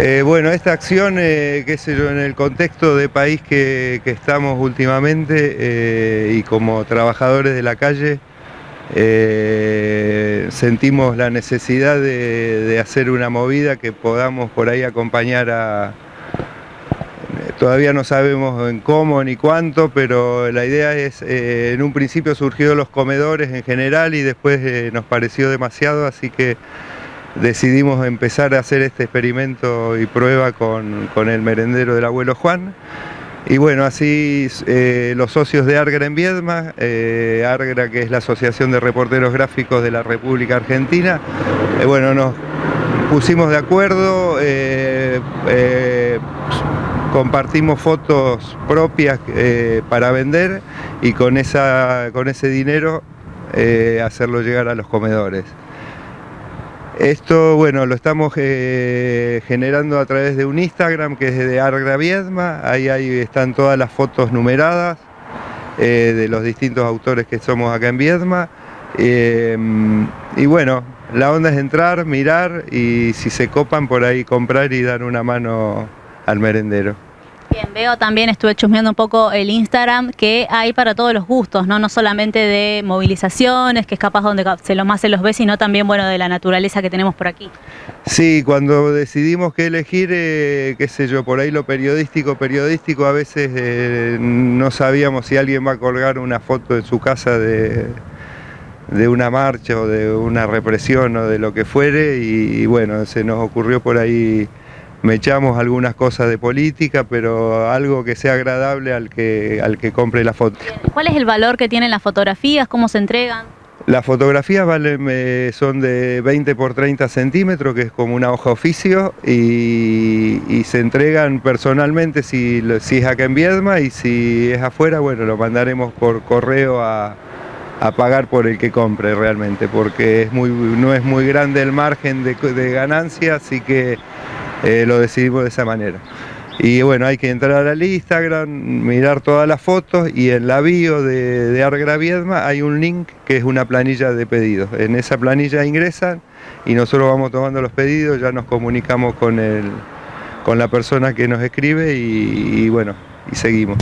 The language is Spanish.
Eh, bueno, esta acción, eh, qué sé yo, en el contexto de país que, estamos últimamente eh, y como trabajadores de la calle, sentimos la necesidad de, de, hacer una movida que podamos por ahí acompañar a... Todavía no sabemos en cómo ni cuánto, pero la idea es, en un principio surgió los comedores en general y después nos pareció demasiado, así que decidimos empezar a hacer este experimento y prueba con, el merendero del abuelo Juan. Y bueno, así eh, los socios de Argra en Viedma, eh, Argra que es la Asociación de Reporteros Gráficos de la República Argentina, eh, bueno, nos pusimos de acuerdo, compartimos fotos propias para vender y con, esa, con ese dinero hacerlo llegar a los comedores. Esto, bueno, lo estamos eh, generando a través de un Instagram que es de Argra Viedma, ahí, ahí están todas las fotos numeradas eh, de los distintos autores que somos acá en Viedma. Eh, y bueno, la onda es entrar, mirar y si se copan por ahí comprar y dar una mano al merendero. Bien, veo también, estuve chusmeando un poco el Instagram, que hay para todos los gustos, ¿no? No solamente de movilizaciones, que es capaz donde se lo más se los ve, sino también, bueno, de la naturaleza que tenemos por aquí. Sí, cuando decidimos qué elegir, eh, qué sé yo, por ahí lo periodístico, periodístico, a veces eh, no sabíamos si alguien va a colgar una foto en su casa de, de una marcha o de una represión o de lo que fuere, y bueno, se nos ocurrió por ahí me echamos algunas cosas de política, pero algo que sea agradable al que, al que compre la foto. ¿Cuál es el valor que tienen las fotografías? ¿Cómo se entregan? Las fotografías valen, son de 20 por 30 centímetros, que es como una hoja oficio, y, se entregan personalmente si, si, es acá en Viedma y si es afuera, bueno, lo mandaremos por correo a, pagar por el que compre realmente, porque es muy, no es muy grande el margen de, de ganancia, así que eh, lo decidimos de esa manera. Y bueno, hay que entrar al Instagram, mirar todas las fotos y en la bio de, de Argra Viedma hay un link que es una planilla de pedidos. En esa planilla ingresan y nosotros vamos tomando los pedidos, ya nos comunicamos con, el, con la persona que nos escribe y bueno, y seguimos.